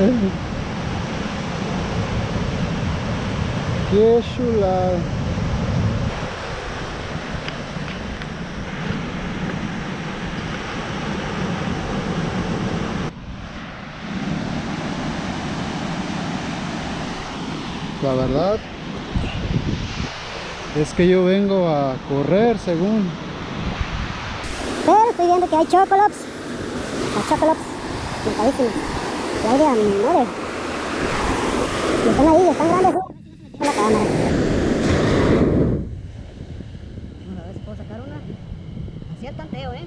Qué chulada. La verdad es que yo vengo a correr según. Pero estoy viendo que hay chocolops. Los chocolops. A nueve. Y están ahí, están grandes. Con la cámara. Vamos a ver si puedo sacar una. Así el tanteo, eh.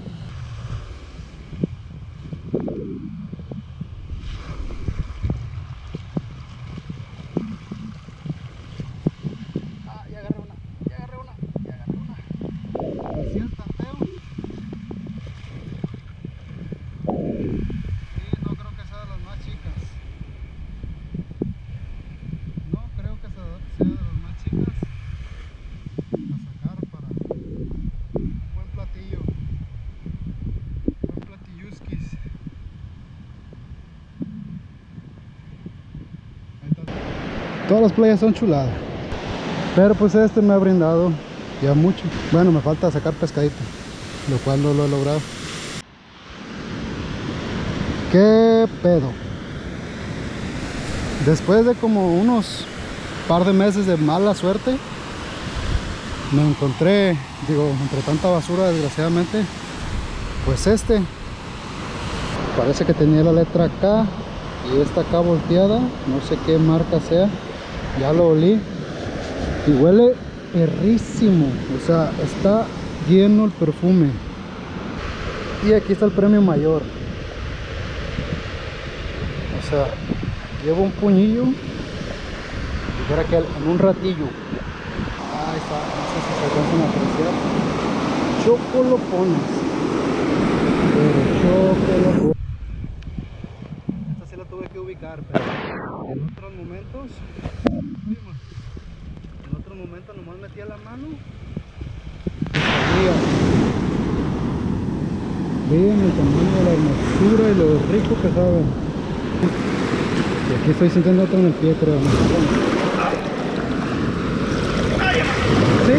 Ah, ya agarré una, ya agarré una, ya agarré una. Así el tanteo. Sí, no creo que sea de las más chicas. No creo que A sacar para un buen platillo. Buen está. Todas las playas son chuladas. Pero pues este me ha brindado ya mucho. Bueno, me falta sacar pescadito, lo cual no lo he logrado. ¿Qué pedo? Después de como unos par de meses de mala suerte, me encontré, digo, entre tanta basura desgraciadamente, pues este. Parece que tenía la letra K y esta acá volteada, no sé qué marca sea, ya lo olí y huele perrísimo o sea está lleno el perfume y aquí está el premio mayor o sea llevo un puñillo verá que en un ratillo ahí está no sé si se alcanzan a apreciar chocolopones chocolopones esta sí la tuve que ubicar pero en otros momentos. En otro momento nomás metía la mano. Vean el tamaño de la hermosura y lo rico que saben. Y aquí estoy sintiendo otro en el pie, creo. ¿no? Sí,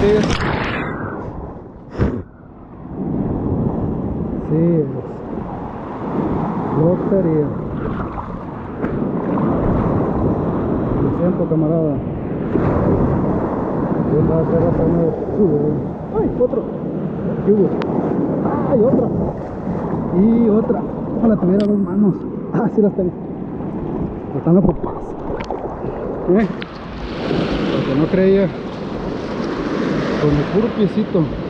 sí. es- Sí. Lotería. Lo siento, camarada. Yo estaba no sube. ¡Ay, otro! ¿Qué hubo? ¡Ay, otra! Y otra. Ojalá tuviera dos manos. Ah, sí las tengo. Están ocupadas. ¿Eh? Porque no creía. Con el puro piecito.